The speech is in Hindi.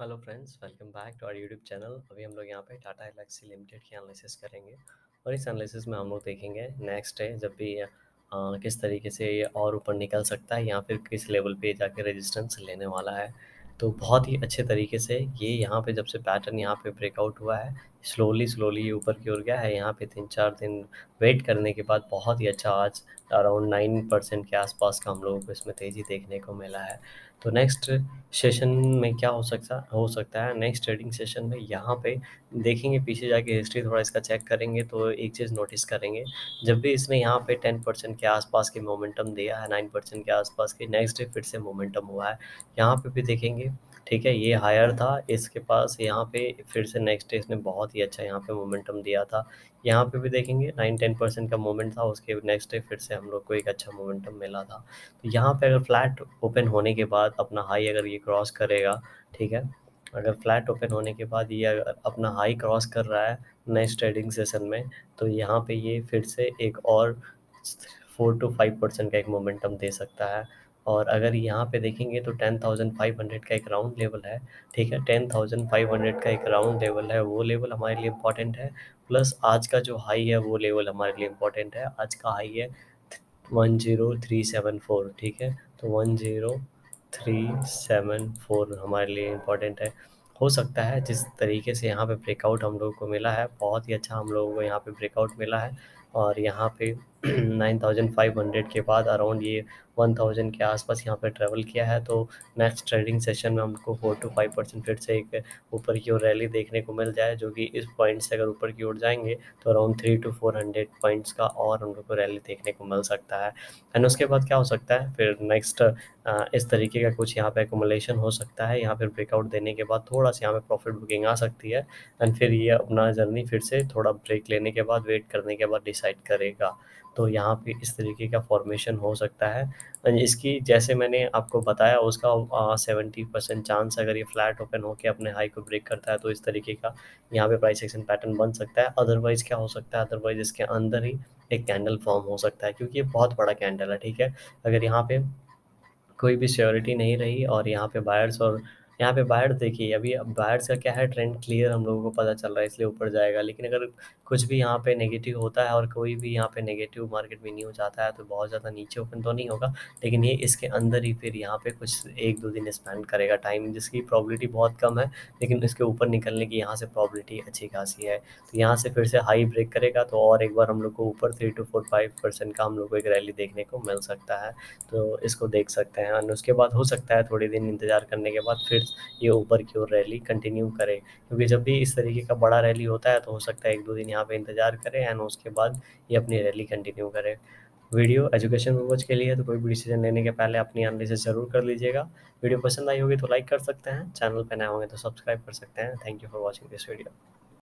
Hello friends welcome back to our YouTube channel. अभी हम लोग यहाँ पे टाटा एलेक्सी लिमिटेड की एनालिसिस करेंगे और इस एनालिसिस में हम लोग देखेंगे नेक्स्ट है जब भी आ, किस तरीके से ये और ऊपर निकल सकता है या फिर किस लेवल पे जाके रेजिस्टेंस लेने वाला है। तो बहुत ही अच्छे तरीके से ये यहाँ पे जब से पैटर्न यहाँ पे ब्रेकआउट हुआ है स्लोली स्लोली ये ऊपर की ओर गया है। यहाँ पे तीन चार दिन वेट करने के बाद बहुत ही अच्छा आज अराउंड नाइन परसेंट के आसपास का हम लोगों को इसमें तेज़ी देखने को मिला है। तो नेक्स्ट सेशन में क्या हो सकता हो सकता है? नेक्स्ट ट्रेडिंग सेशन में यहाँ पे देखेंगे, पीछे जाके हिस्ट्री थोड़ा इसका चेक करेंगे तो एक चीज़ नोटिस करेंगे। जब भी इसने यहाँ पे टेन परसेंट के आसपास के मोमेंटम दिया है नाइन परसेंट के आसपास के नेक्स्ट डे फिर से मोमेंटम हुआ है। यहाँ पे भी देखेंगे, ठीक है, ये हायर था, इसके पास यहाँ पे फिर से नेक्स्ट डे इसने बहुत ही अच्छा यहाँ पे मोमेंटम दिया था। यहाँ पे भी देखेंगे नाइन टेन परसेंट का मोमेंट था, उसके नेक्स्ट डे फिर से हम लोग को एक अच्छा मोमेंटम मिला था। तो यहाँ पे अगर फ्लैट ओपन होने के बाद अपना हाई अगर ये क्रॉस करेगा, ठीक है? अगर फ्लैट ओपन होने के बाद ये अगर अपना हाई क्रॉस कर रहा है नेक्स्ट ट्रेडिंग सेशन में तो यहाँ पे ये फिर से एक और फोर टू फाइव परसेंट का एक मोमेंटम दे सकता है। और अगर यहाँ पे देखेंगे तो टेन थाउज़ेंड फाइव हंड्रेड का एक राउंड लेवल है, ठीक है? टेन थाउज़ेंड फाइव हंड्रेड का एक राउंड लेवल है, वो लेवल हमारे लिए इंपॉर्टेंट है। प्लस आज का जो हाई है, वो लेवल हमारे लिए इंपॉर्टेंट है। आज का हाई है one zero three seven four, ठीक है? तो one zero three seven four हमारे लिए इम्पोर्टेंट है। हो सकता है जिस तरीके से यहाँ पे ब्रेकआउट हम लोगों को मिला है, बहुत ही अच्छा हम लोगों को यहाँ पे ब्रेकआउट मिला है और यहाँ पे नाइन थाउज़ेंड फाइव हंड्रेड के बाद अराउंड ये वन थाउज़ेंड के आसपास यहाँ पे ट्रेवल किया है तो नेक्स्ट ट्रेडिंग सेशन में हमको फोर टू फाइव परसेंट फिर से एक ऊपर की ओर रैली देखने को मिल जाए, जो कि इस पॉइंट से अगर ऊपर की ओर जाएँगे तो around three two four hundred points का और हम लोग को रैली देखने को मिल सकता है। एंड उसके बाद क्या हो सकता है, फिर नेक्स्ट इस तरीके का कुछ यहाँ पे एकोमोलेशन हो सकता है, यहाँ पर ब्रेकआउट देने के बाद थोड़ा सा यहाँ पे प्रॉफिट बुकिंग आ सकती है एंड फिर ये अपना जर्नी फिर से थोड़ा ब्रेक लेने के बाद वेट करने के बाद डिसाइड करेगा। तो यहाँ पे इस तरीके का फॉर्मेशन हो सकता है। इसकी जैसे मैंने आपको बताया, उसका सेवेंटी परसेंट चांस अगर ये फ्लैट ओपन होकर अपने हाई को ब्रेक करता है तो इस तरीके का यहाँ पे प्राइस एक्शन पैटर्न बन सकता है। अदरवाइज़ क्या हो सकता है? अदरवाइज़ इसके अंदर ही एक कैंडल फॉर्म हो सकता है, क्योंकि ये बहुत बड़ा कैंडल है, ठीक है? अगर यहाँ पे कोई भी श्योरिटी नहीं रही और यहाँ पे बायर्स और यहाँ पे बायर्स देखिए, अभी अब बायर्स का क्या है ट्रेंड क्लियर हम लोगों को पता चल रहा है, इसलिए ऊपर जाएगा। लेकिन अगर कुछ भी यहाँ पे नेगेटिव होता है और कोई भी यहाँ पे नेगेटिव मार्केट में न्यूज़ आता है तो बहुत ज़्यादा नीचे ओपन तो नहीं होगा। लेकिन ये इसके अंदर ही फिर यहाँ पे कुछ एक दो दिन स्पेंड करेगा टाइम जिसकी प्रॉबिलिटी बहुत कम है, लेकिन इसके ऊपर निकलने की यहाँ से प्रॉबिलिटी अच्छी खासी है। तो यहाँ से फिर से हाई ब्रेक करेगा तो और एक बार हम लोग को ऊपर three two four five percent का हम लोग को एक रैली देखने को मिल सकता है। तो इसको देख सकते हैं। और उसके बाद हो सकता है थोड़े दिन इंतज़ार करने के बाद फिर ये ऊपर की ओर रैली कंटिन्यू करे। क्योंकि जब भी इस तरीके का बड़ा रैली होता है तो हो सकता है एक दो दिन यहाँ पे इंतज़ार करें एंड उसके बाद ये अपनी रैली कंटिन्यू करे। वीडियो एजुकेशन पर्पज़ के लिए तो कोई भी डिसीज़न लेने के पहले अपनी एनालिसिस ज़रूर कर लीजिएगा। वीडियो पसंद आई होगी तो लाइक कर सकते हैं। चैनल पर नए होंगे तो सब्सक्राइब कर सकते हैं। Thank you for watching this video